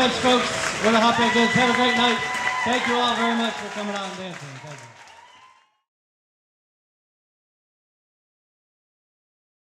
much, folks. We're the Hot Baked Goods. Have a great night. Thank you all very much for coming out and dancing. Thank you.